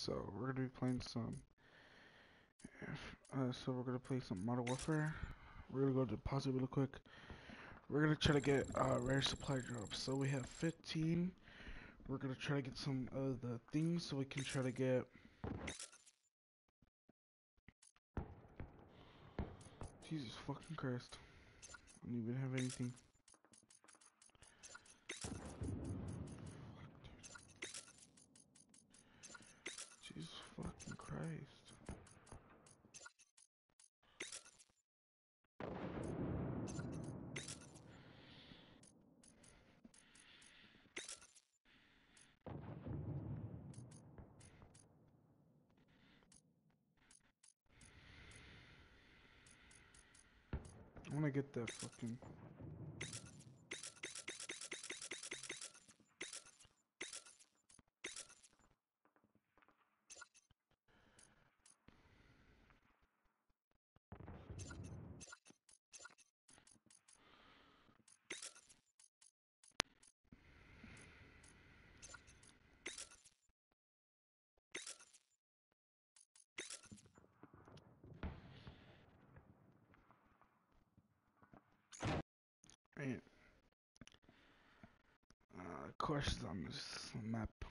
So we're gonna be playing some. Uh, so we're gonna play some Modern Warfare. We're gonna go to deposit real quick. We're gonna try to get uh, rare supply drops. So we have 15. We're gonna try to get some of the things so we can try to get. Jesus fucking Christ! I don't even have anything. Jesus fucking Christ. I wanna get that fucking. Questions on this map.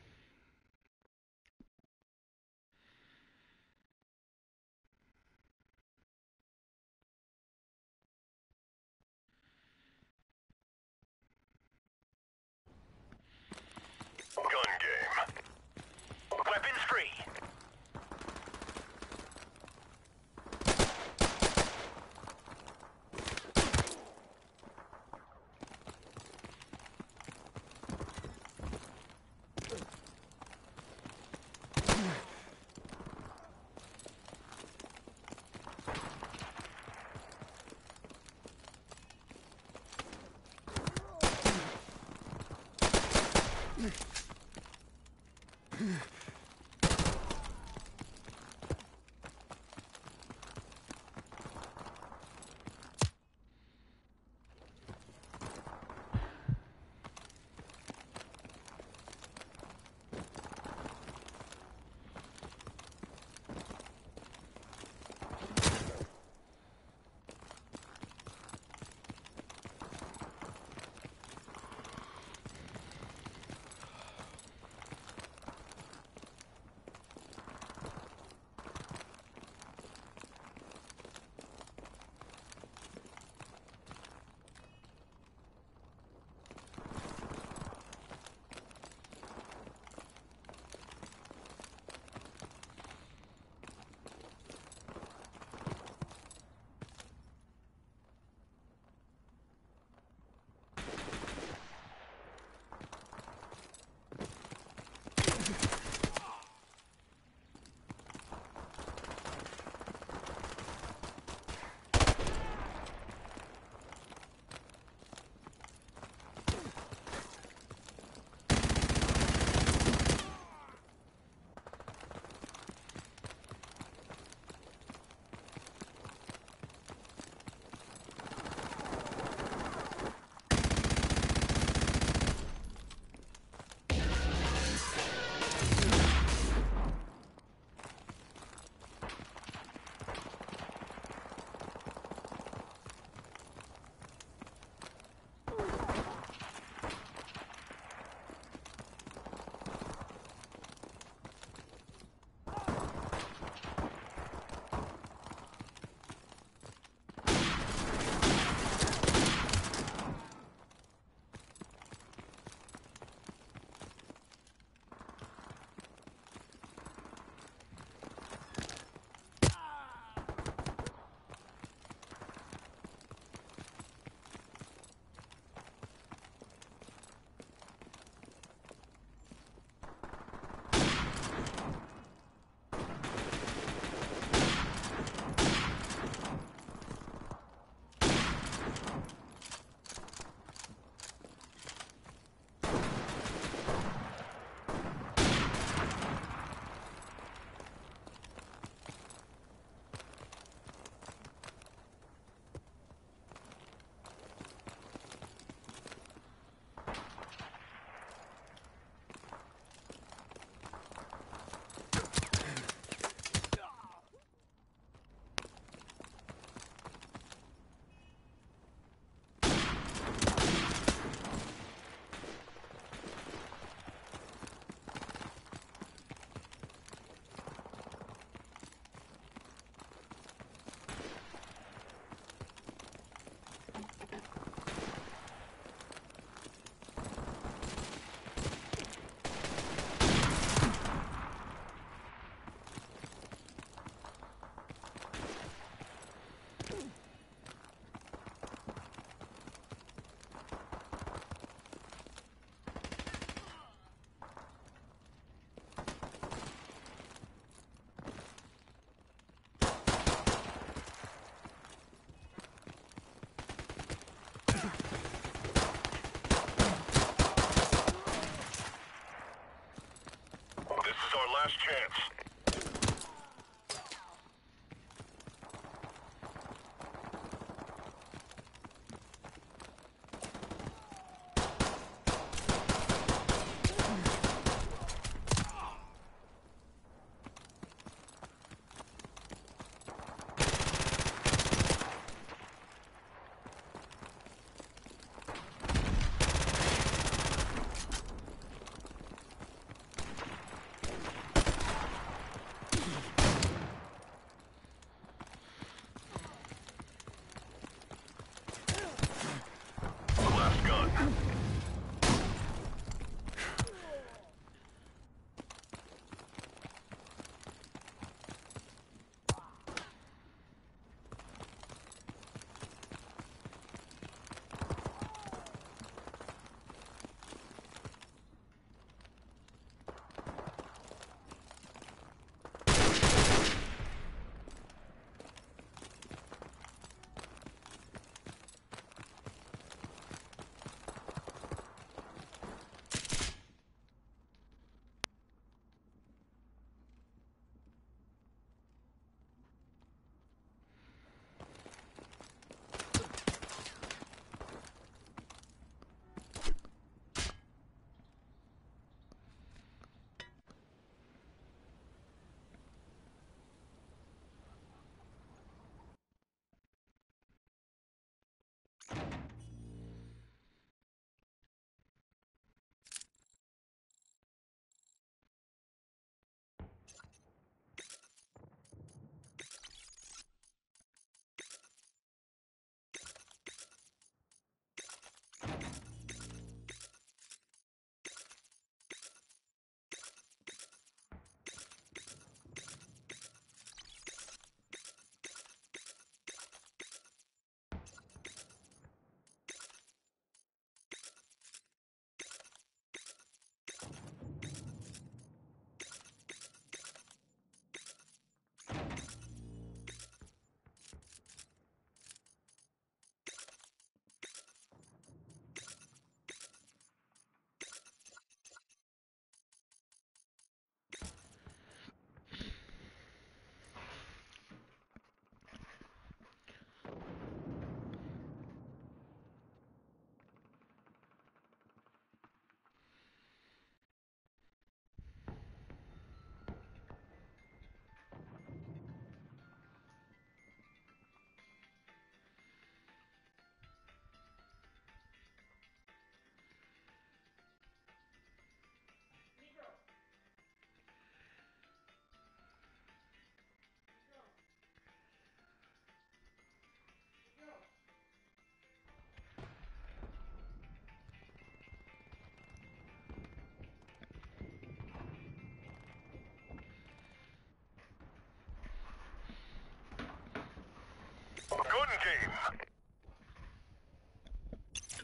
Game.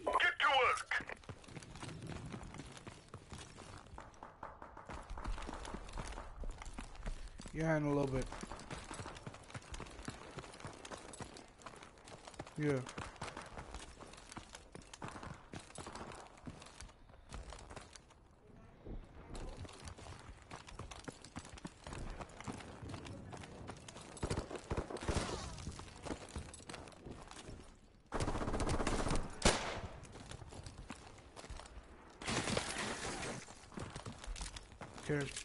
Get to work. Yeah, in a little bit. Yeah. Okay.